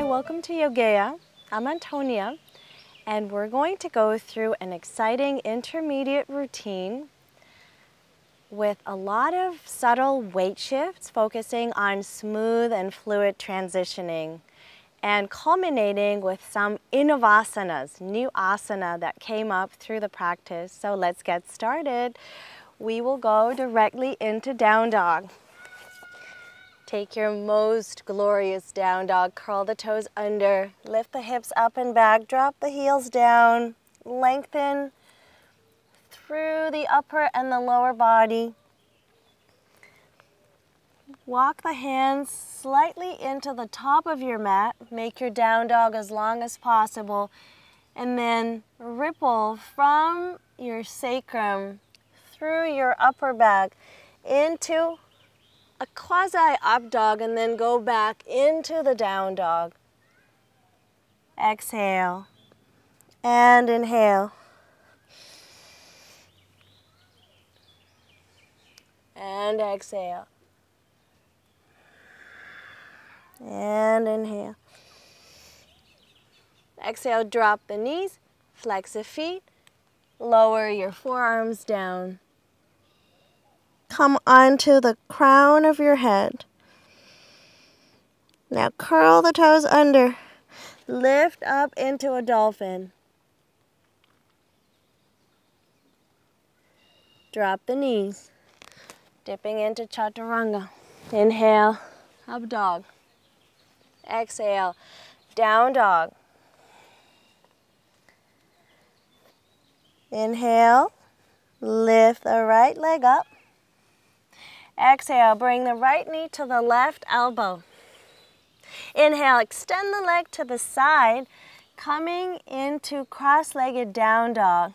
Hi, welcome to Yogea. I'm Antonia, and we're going to go through an exciting intermediate routine with a lot of subtle weight shifts, focusing on smooth and fluid transitioning, and culminating with some innovasanas, new asana that came up through the practice. So let's get started. We will go directly into down dog. Take your most glorious down dog. Curl the toes under. Lift the hips up and back. Drop the heels down. Lengthen through the upper and the lower body. Walk the hands slightly into the top of your mat. Make your down dog as long as possible. And then ripple from your sacrum through your upper back into a quasi up dog and then go back into the down dog. Exhale and inhale. And exhale. And inhale. Exhale, drop the knees, flex the feet, lower your forearms down come onto the crown of your head. Now curl the toes under. Lift up into a dolphin. Drop the knees. Dipping into chaturanga. Inhale, up dog. Exhale, down dog. Inhale, lift the right leg up. Exhale, bring the right knee to the left elbow. Inhale, extend the leg to the side, coming into cross-legged down dog.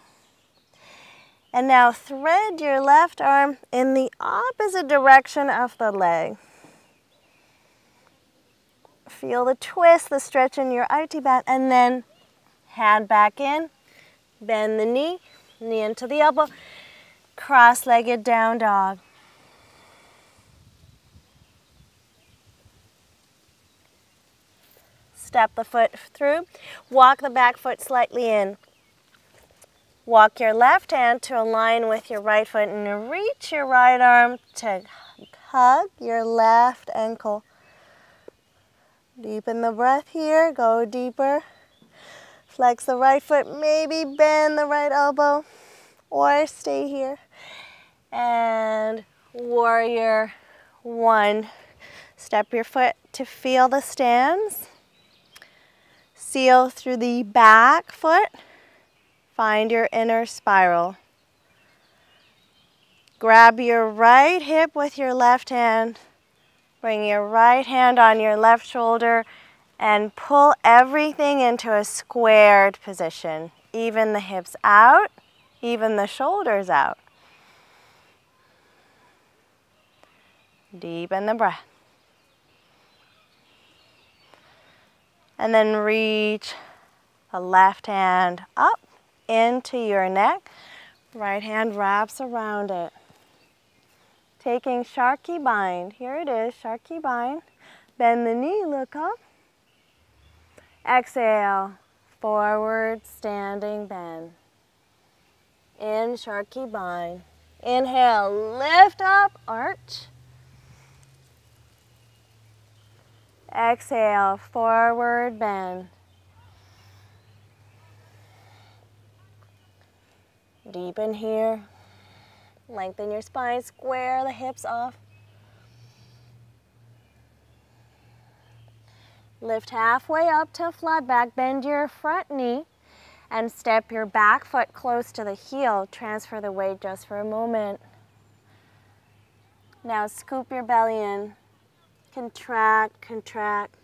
And now thread your left arm in the opposite direction of the leg. Feel the twist, the stretch in your IT band, and then hand back in, bend the knee, knee into the elbow, cross-legged down dog. Step the foot through. Walk the back foot slightly in. Walk your left hand to align with your right foot and reach your right arm to hug your left ankle. Deepen the breath here, go deeper. Flex the right foot, maybe bend the right elbow or stay here. And warrior one. Step your foot to feel the stance. Seal through the back foot. Find your inner spiral. Grab your right hip with your left hand. Bring your right hand on your left shoulder and pull everything into a squared position. Even the hips out, even the shoulders out. Deepen the breath. And then reach the left hand up into your neck. Right hand wraps around it. Taking Sharky Bind. Here it is, Sharky Bind. Bend the knee, look up. Exhale, forward standing bend. In Sharky Bind. Inhale, lift up, arch. Exhale, forward bend. Deepen here. Lengthen your spine, square the hips off. Lift halfway up to flat back, bend your front knee and step your back foot close to the heel. Transfer the weight just for a moment. Now scoop your belly in contract, contract.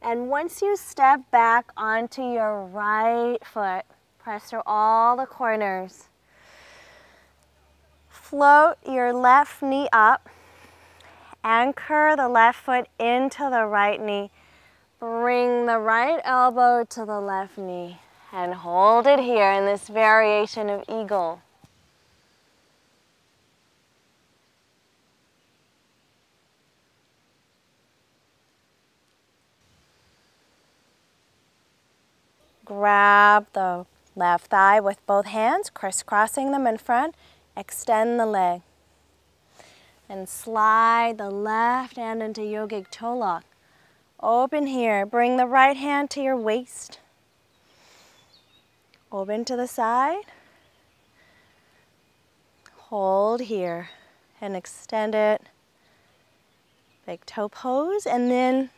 And once you step back onto your right foot, press through all the corners. Float your left knee up. Anchor the left foot into the right knee. Bring the right elbow to the left knee and hold it here in this variation of eagle. Grab the left thigh with both hands, crisscrossing them in front. Extend the leg. And slide the left hand into yogic toe lock. Open here. Bring the right hand to your waist. Open to the side. Hold here and extend it. Big toe pose and then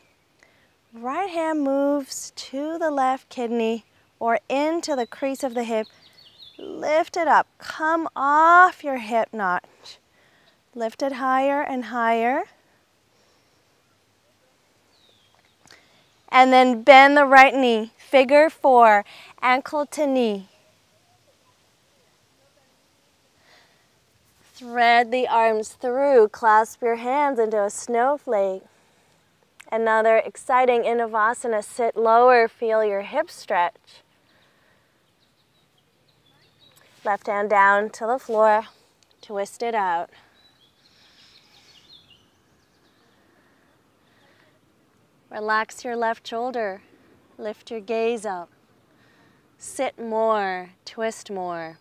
right hand moves to the left kidney or into the crease of the hip. Lift it up. Come off your hip notch. Lift it higher and higher. And then bend the right knee. Figure four, ankle to knee. Thread the arms through, clasp your hands into a snowflake. Another exciting Innovasana, sit lower, feel your hips stretch. Left hand down to the floor, twist it out. Relax your left shoulder, lift your gaze up. Sit more, twist more.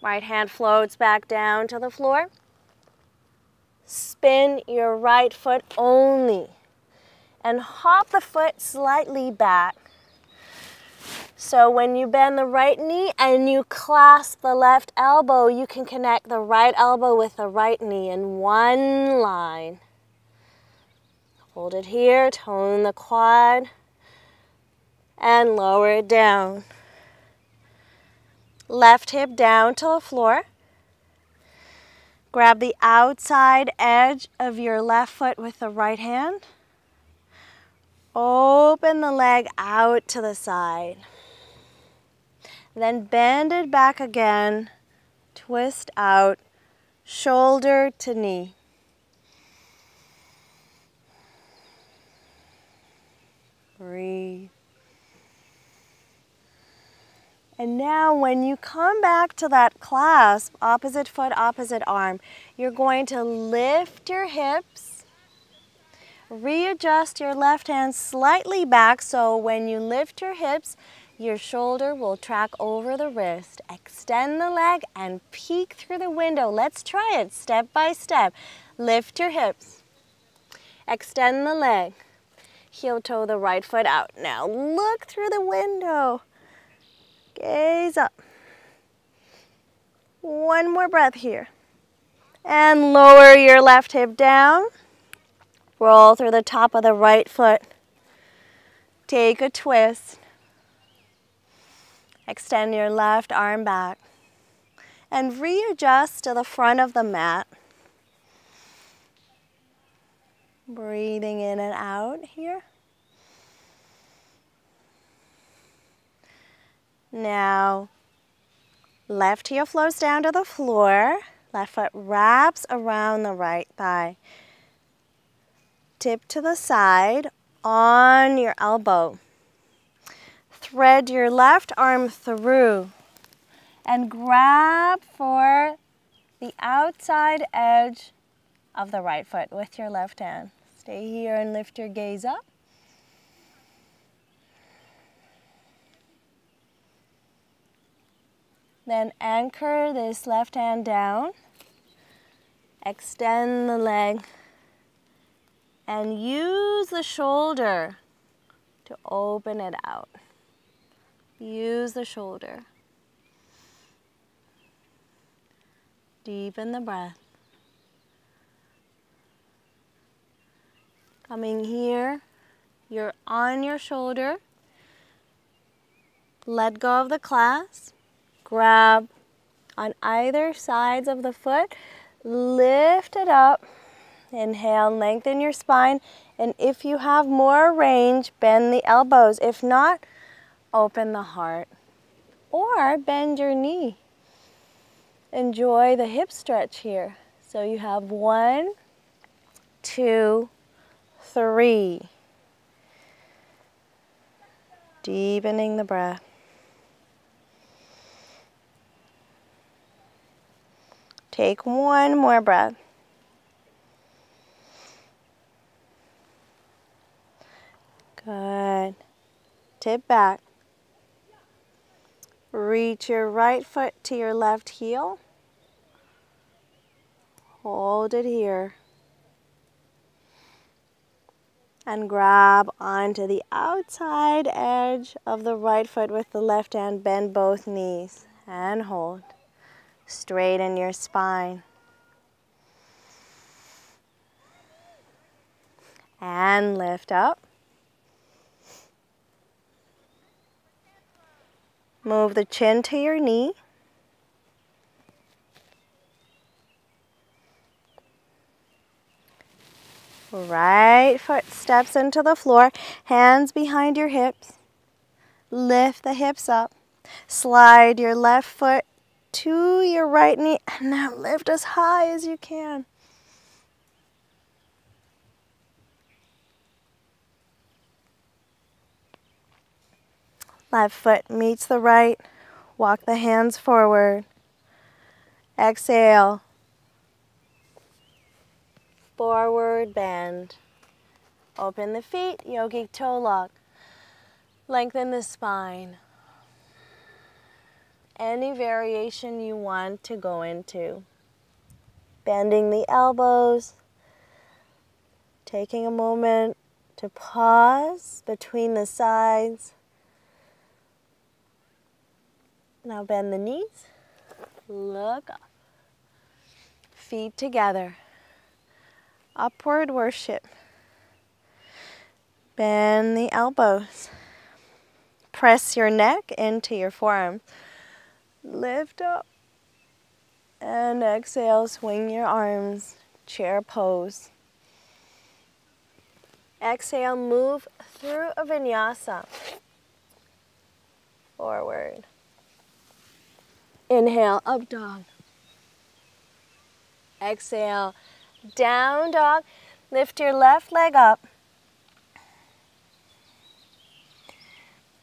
Right hand floats back down to the floor. Spin your right foot only and hop the foot slightly back. So when you bend the right knee and you clasp the left elbow, you can connect the right elbow with the right knee in one line. Hold it here, tone the quad, and lower it down. Left hip down to the floor. Grab the outside edge of your left foot with the right hand. Open the leg out to the side. Then bend it back again. Twist out, shoulder to knee. Breathe. And now when you come back to that clasp, opposite foot, opposite arm, you're going to lift your hips, readjust your left hand slightly back so when you lift your hips, your shoulder will track over the wrist. Extend the leg and peek through the window. Let's try it step by step. Lift your hips. Extend the leg. Heel toe the right foot out. Now look through the window. Gaze up. One more breath here. And lower your left hip down. Roll through the top of the right foot. Take a twist. Extend your left arm back. And readjust to the front of the mat. Breathing in and out here. Now, left heel flows down to the floor. Left foot wraps around the right thigh. Tip to the side on your elbow. Thread your left arm through and grab for the outside edge of the right foot with your left hand. Stay here and lift your gaze up. Then anchor this left hand down. Extend the leg. And use the shoulder to open it out. Use the shoulder. Deepen the breath. Coming here, you're on your shoulder. Let go of the clasp grab on either sides of the foot, lift it up. Inhale, lengthen your spine. And if you have more range, bend the elbows. If not, open the heart. Or bend your knee. Enjoy the hip stretch here. So you have one, two, three. Deepening the breath. Take one more breath. Good. Tip back. Reach your right foot to your left heel. Hold it here. And grab onto the outside edge of the right foot with the left hand. Bend both knees and hold. Straighten your spine. And lift up. Move the chin to your knee. Right foot steps into the floor, hands behind your hips. Lift the hips up. Slide your left foot to your right knee and now lift as high as you can. Left foot meets the right. Walk the hands forward. Exhale. Forward bend. Open the feet, yogic toe lock. Lengthen the spine. Any variation you want to go into. Bending the elbows. Taking a moment to pause between the sides. Now bend the knees. Look up. Feet together upward worship. Bend the elbows. Press your neck into your forearm. Lift up. And exhale, swing your arms, chair pose. Exhale, move through a vinyasa. Forward. Inhale, up dog. Exhale, down dog. Lift your left leg up.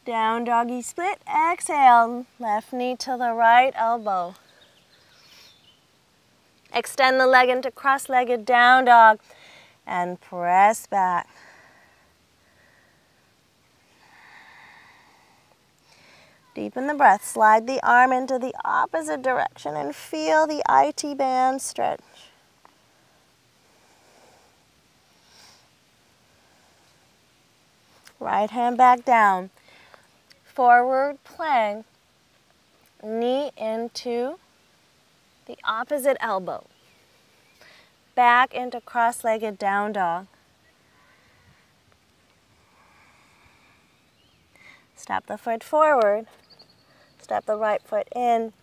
Down doggy split. Exhale. Left knee to the right elbow. Extend the leg into cross-legged down dog and press back. Deepen the breath. Slide the arm into the opposite direction and feel the IT band stretch. Right hand back down. Forward plank. Knee into the opposite elbow. Back into cross-legged down dog. Step the foot forward. Step the right foot in.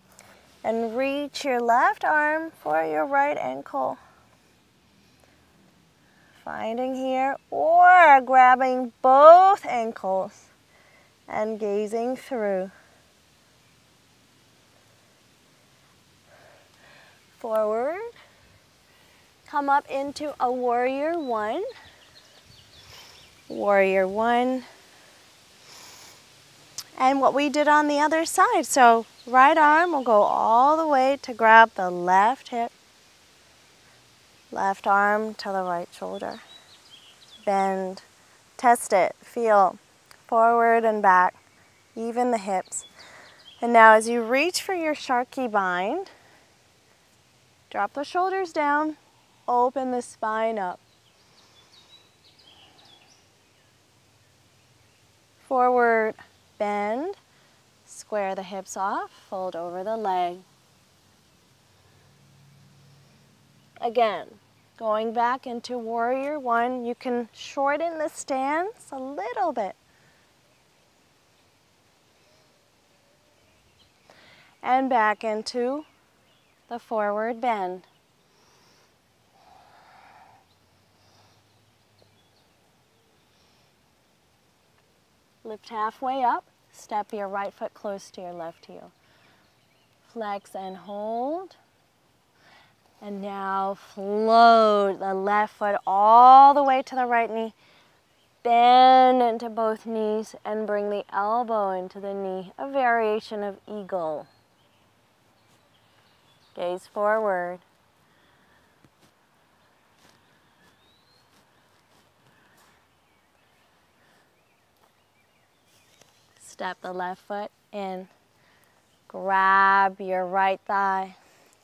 And reach your left arm for your right ankle finding here, or grabbing both ankles and gazing through. Forward. Come up into a warrior one. Warrior one. And what we did on the other side. So right arm will go all the way to grab the left hip Left arm to the right shoulder. Bend. Test it. Feel. Forward and back. Even the hips. And now as you reach for your Sharky bind, drop the shoulders down, open the spine up. Forward bend, square the hips off, fold over the leg. Again, Going back into warrior one, you can shorten the stance a little bit. And back into the forward bend. Lift halfway up, step your right foot close to your left heel. Flex and hold. And now float the left foot all the way to the right knee. Bend into both knees and bring the elbow into the knee, a variation of eagle. Gaze forward. Step the left foot in. Grab your right thigh.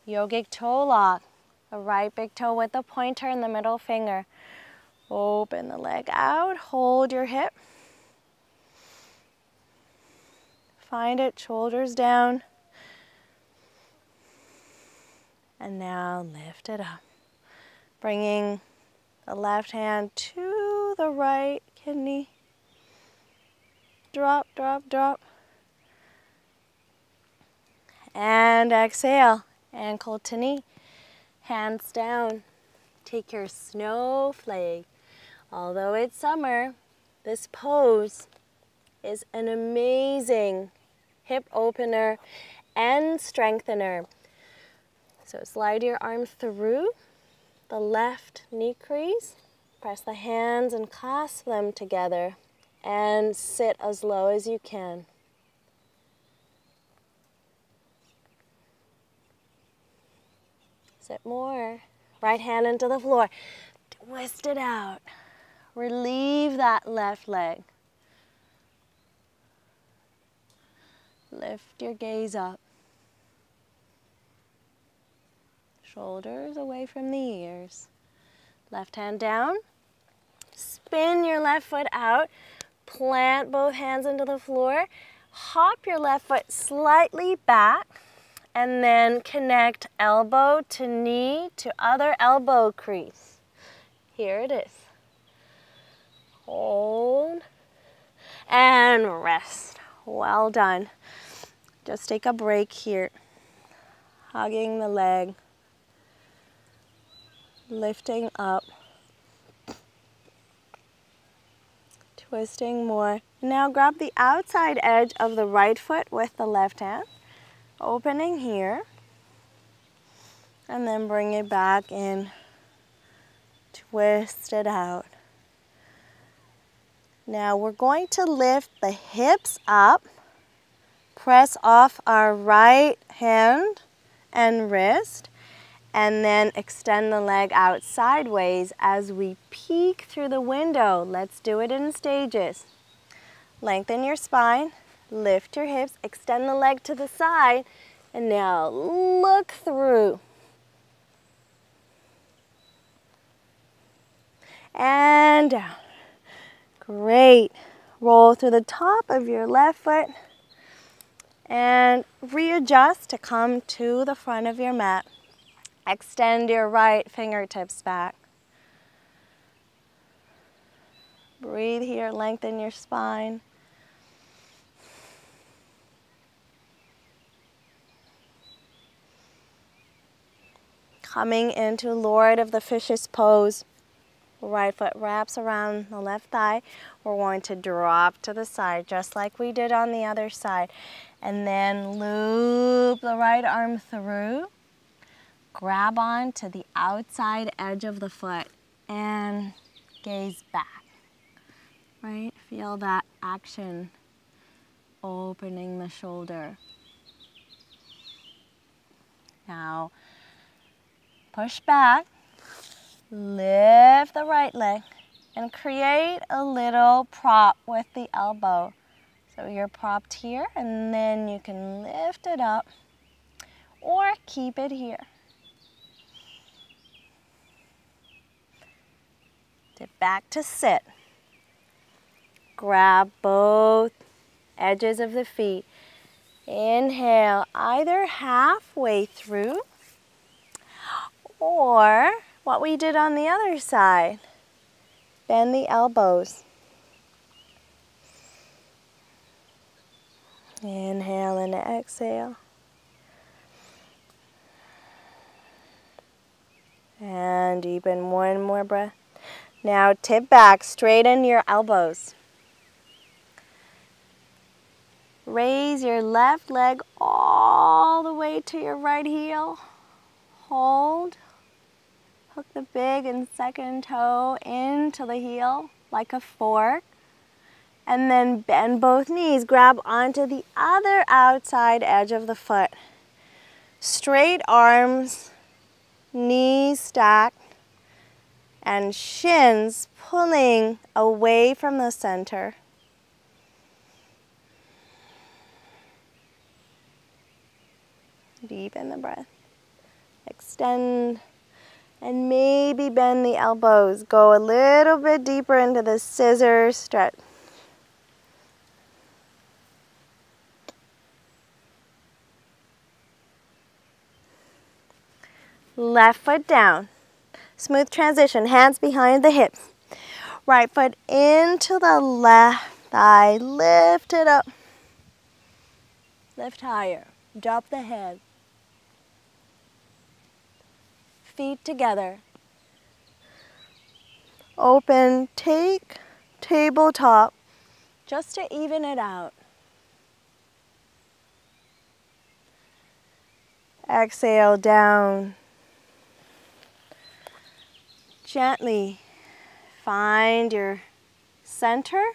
Yogic toe lock. The right big toe with the pointer and the middle finger. Open the leg out. Hold your hip. Find it, shoulders down. And now lift it up. Bringing the left hand to the right kidney. Drop, drop, drop. And exhale, ankle to knee, hands down. Take your snowflake. Although it's summer, this pose is an amazing hip opener and strengthener. So slide your arm through the left knee crease. Press the hands and clasp them together and sit as low as you can. Sit more. Right hand into the floor. Twist it out. Relieve that left leg. Lift your gaze up. Shoulders away from the ears. Left hand down. Spin your left foot out. Plant both hands into the floor. Hop your left foot slightly back and then connect elbow to knee to other elbow crease. Here it is. Hold and rest. Well done. Just take a break here. Hugging the leg. Lifting up. Twisting more. Now grab the outside edge of the right foot with the left hand. Opening here. And then bring it back in. Twist it out. Now we're going to lift the hips up, press off our right hand and wrist, and then extend the leg out sideways as we peek through the window. Let's do it in stages. Lengthen your spine, lift your hips, extend the leg to the side, and now look through. And down. Great. Roll through the top of your left foot and readjust to come to the front of your mat. Extend your right fingertips back. Breathe here, lengthen your spine. Coming into Lord of the Fishes pose. Right foot wraps around the left thigh. We're going to drop to the side just like we did on the other side. And then loop the right arm through. Grab on to the outside edge of the foot and gaze back. Right? Feel that action opening the shoulder. Now, push back Lift the right leg and create a little prop with the elbow. So you're propped here and then you can lift it up or keep it here. Dip back to sit. Grab both edges of the feet. Inhale either halfway through or what we did on the other side. Bend the elbows. Inhale and exhale. And deepen one more breath. Now tip back, straighten your elbows. Raise your left leg all the way to your right heel. Hold. Hook the big and second toe into the heel like a fork. And then bend both knees. Grab onto the other outside edge of the foot. Straight arms, knees stacked, and shins pulling away from the center. Deep in the breath. Extend and maybe bend the elbows. Go a little bit deeper into the scissor stretch. Left foot down. Smooth transition, hands behind the hips. Right foot into the left thigh, lift it up. Lift higher, drop the head. Feet together. Open, take tabletop just to even it out. Exhale down Gently find your center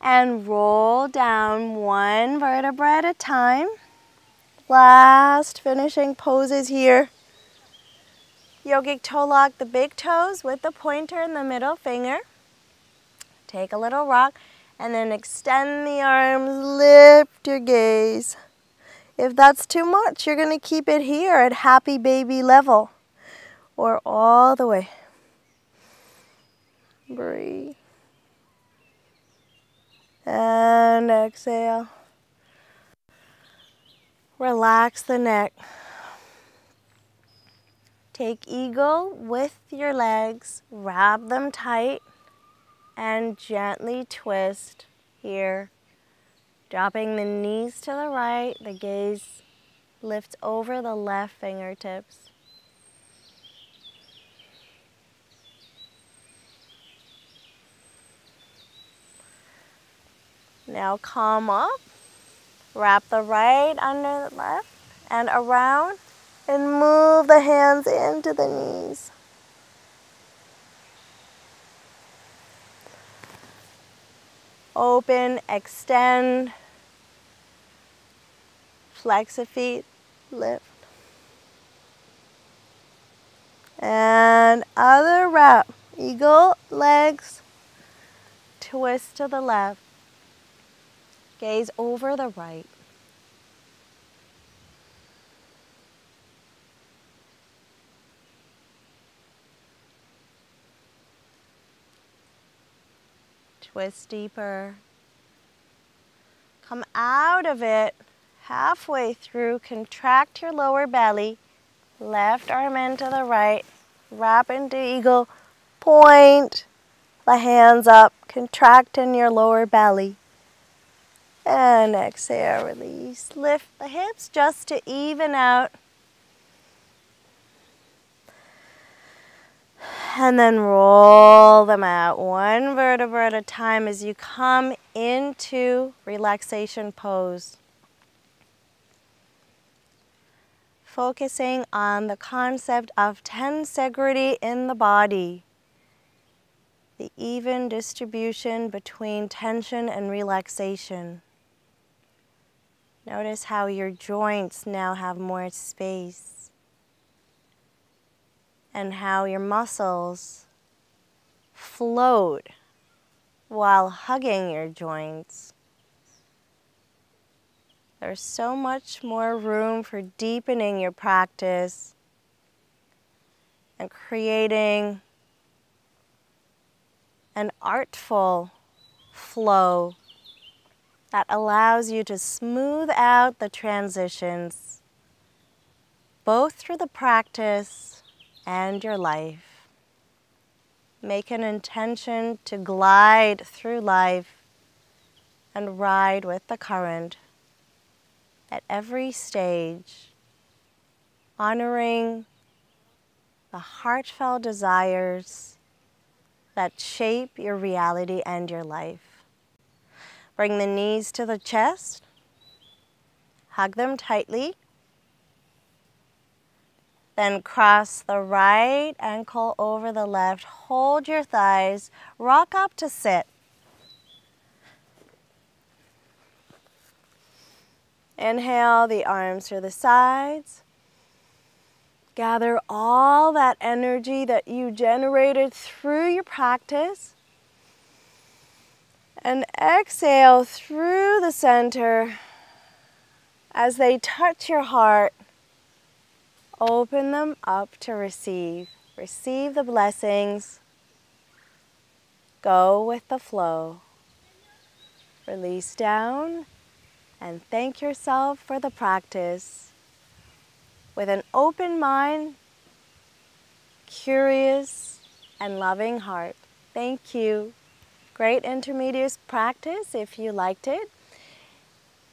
and roll down one vertebra at a time. Last finishing poses here. Yogic toe lock the big toes with the pointer and the middle finger. Take a little rock and then extend the arms, lift your gaze. If that's too much, you're gonna keep it here at happy baby level or all the way. Breathe. And exhale. Relax the neck. Take eagle with your legs, wrap them tight, and gently twist here. Dropping the knees to the right, the gaze lifts over the left fingertips. Now come up, wrap the right under the left and around and move the hands into the knees. Open, extend, flex the feet, lift. And other wrap, eagle legs, twist to the left. Gaze over the right. Twist deeper. Come out of it halfway through. Contract your lower belly. Left arm into the right. Wrap into eagle. Point the hands up. Contract in your lower belly. And exhale, release. Lift the hips just to even out. And then roll them out one vertebra at a time as you come into relaxation pose. Focusing on the concept of tensegrity in the body the even distribution between tension and relaxation. Notice how your joints now have more space and how your muscles float while hugging your joints. There's so much more room for deepening your practice and creating an artful flow that allows you to smooth out the transitions, both through the practice and your life. Make an intention to glide through life and ride with the current at every stage, honoring the heartfelt desires that shape your reality and your life. Bring the knees to the chest. Hug them tightly. Then cross the right ankle over the left. Hold your thighs. Rock up to sit. Inhale the arms to the sides. Gather all that energy that you generated through your practice and exhale through the center As they touch your heart, open them up to receive. Receive the blessings. Go with the flow. Release down and thank yourself for the practice. With an open mind, curious, and loving heart. Thank you. Great intermediate practice if you liked it.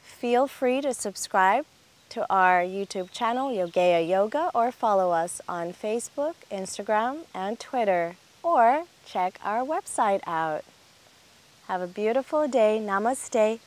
Feel free to subscribe to our YouTube channel, Yogea Yoga, or follow us on Facebook, Instagram, and Twitter, or check our website out. Have a beautiful day. Namaste.